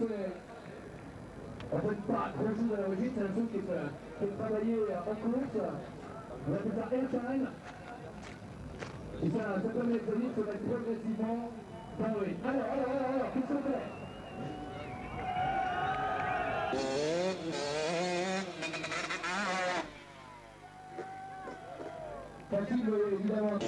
c'est en fait pas chose à l'origine, c'est un son qui est, euh, travaillé en course. On appelle ça airtime. Et ça, ça permet amis de se mettre progressivement dans le rythme. Alors, alors, alors, alors, qu'est-ce qu'on fait? Facile, évidemment.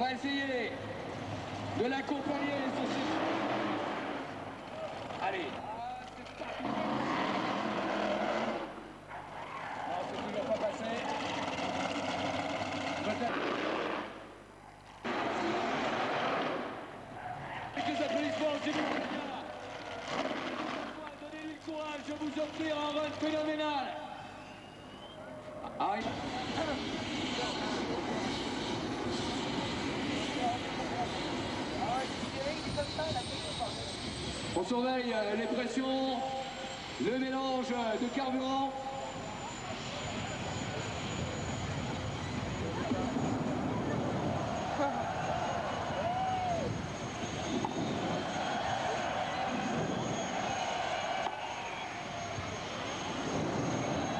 On va essayer de l'accompagner. Allez. Non, c'est toujours pas passé. Peut-être. Quelques applaudissements au Jimmy Donnez-lui le courage de vous offrir un run phénoménal. Ah, il- On surveille euh, les pressions, le mélange euh, de carburant.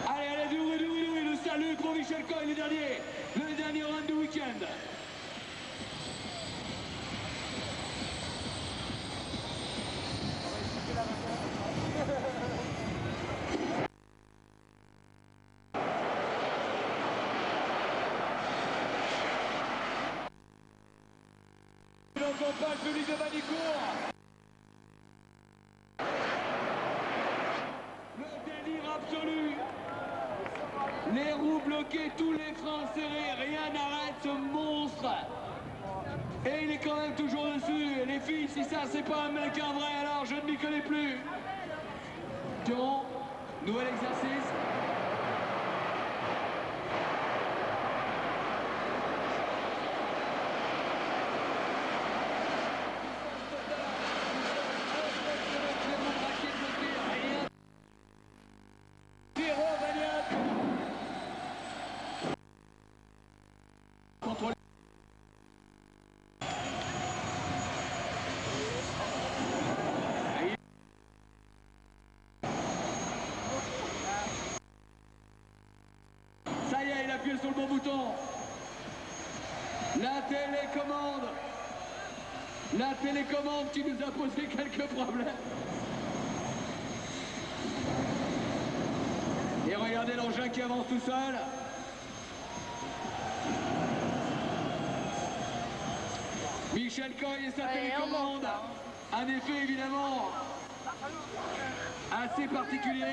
Allez, allez, oui, du oui, le salut pour Michel Coy, le dernier, le dernier run du week-end. Le de Le délire absolu. Les roues bloquées, tous les freins serrés, rien n'arrête ce monstre. Et il est quand même toujours dessus. Les filles, si ça c'est pas un mec un vrai, alors je ne m'y connais plus. Attention, nouvel exercice sur le bon bouton. La télécommande. La télécommande qui nous a posé quelques problèmes. Et regardez l'engin qui avance tout seul. Michel Coy et sa télécommande. là. Un effet évidemment assez particulier.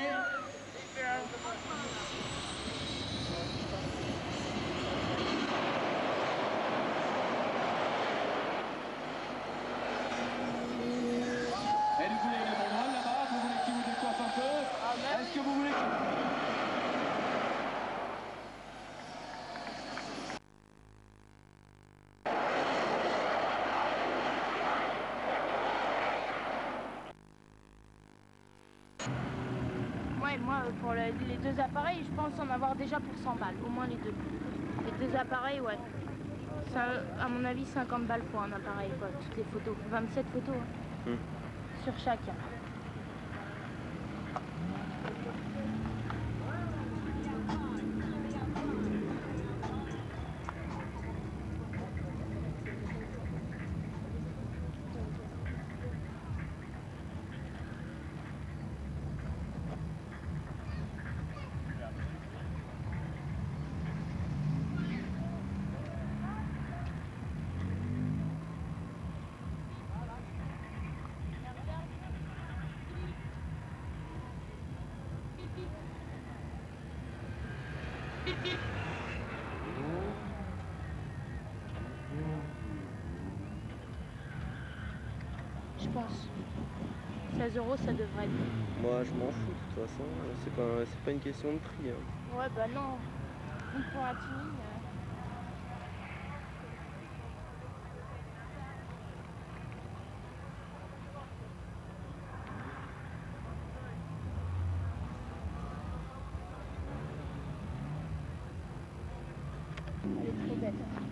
Pour le- les deux appareils, je pense en avoir déjà pour 100 balles, au moins les deux. Les deux appareils, ouais. Ça, à mon avis, 50 balles pour un appareil, quoi, toutes les photos. 27 photos hein, Hmm. sur chaque. Je pense. 16 euros, ça devrait être. Moi, je m'en fous, de toute façon. C'est pas, c'est pas une question de prix. hein. Ouais, bah non. Pour un tuning. Elle est trop belle.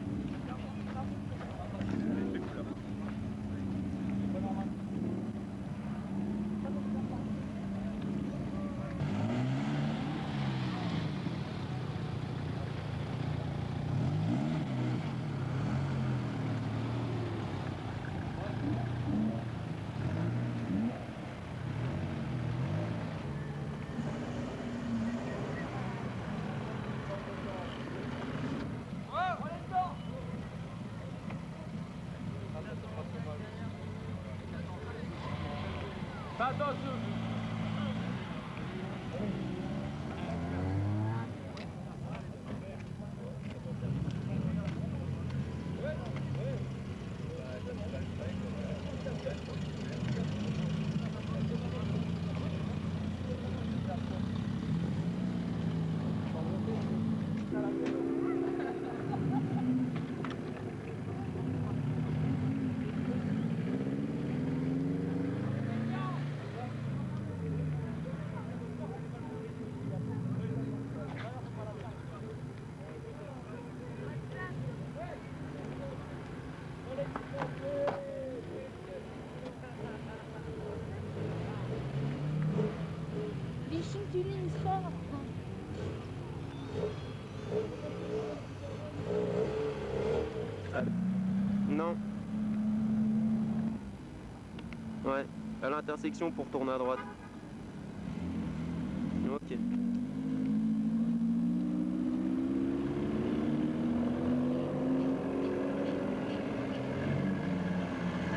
Sort. Non. Ouais, à l'intersection pour tourner à droite. Ok.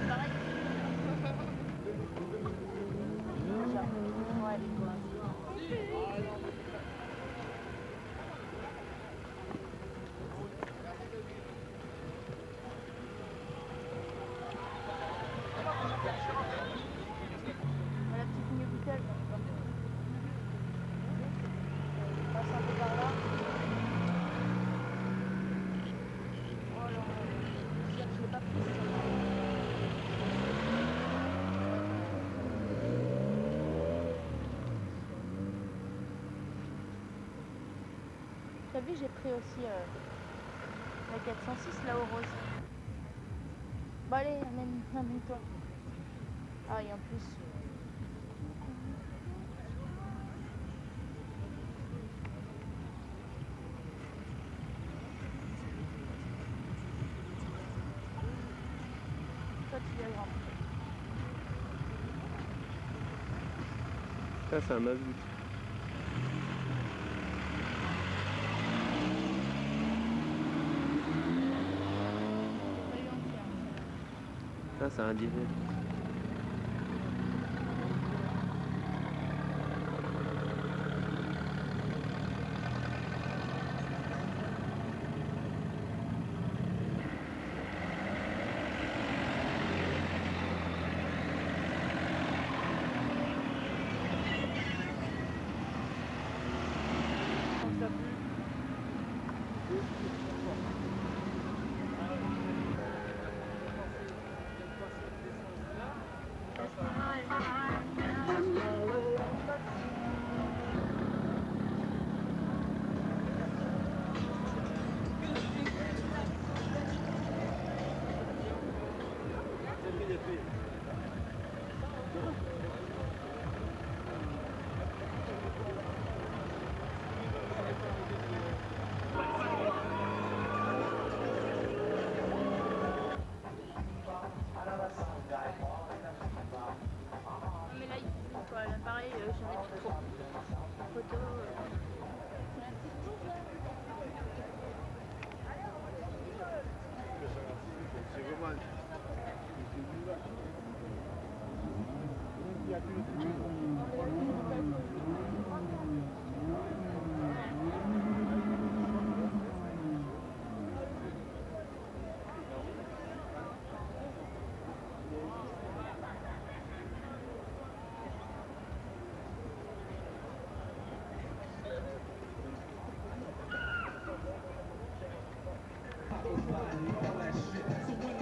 Pareil. Ouais, les gars. Voilà, petite ligne hôpital. Passe un peu par là. Oh là, je l'ai pas pris. T'as vu, j'ai pris aussi euh, la 406 là au rose. Bah allez, amène, amène-toi. Ah, et en plus. Toi, tu viens grand. Ça, c'est un Mavic. C'est un diesel. So when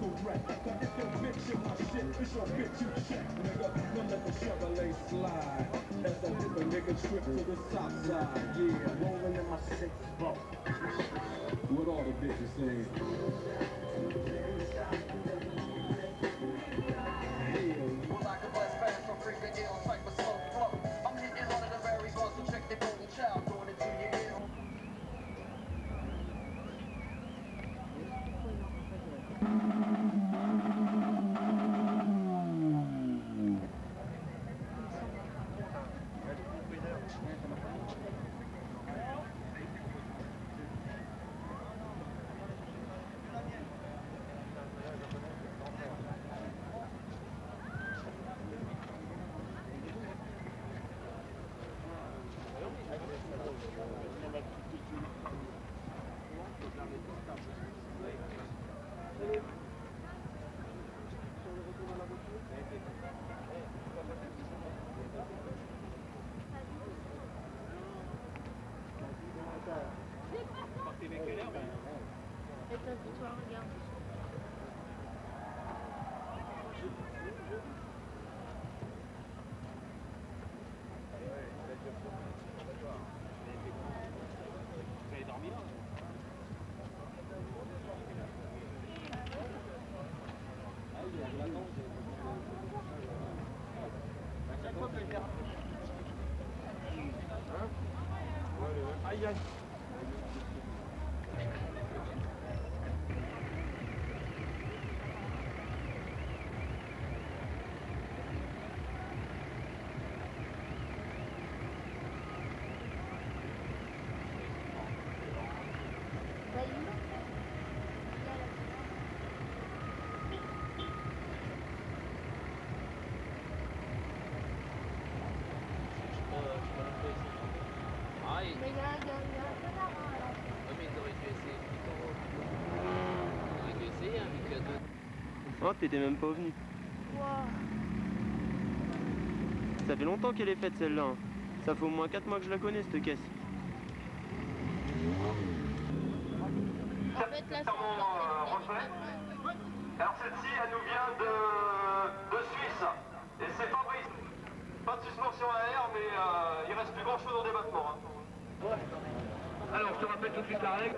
physical threat. But if your bitch in my shit, it's your bitch you check, nigga. Now let the Chevrolet slide. As I dip the nigga trip to the south side, yeah. Rolling in my six boat. What all the bitches saying? T'étais même pas venu. Wow. Ça fait longtemps qu'elle est faite celle-là. hein. Ça fait au moins 4 mois que je la connais cette caisse. En fait, là, c'est refait. Alors celle-ci, elle nous vient de, de Suisse. Et c'est Fabrice. Pas de suspension à air, mais euh, il reste plus grand chose au débattement. hein. Alors, je te rappelle tout de suite la règle.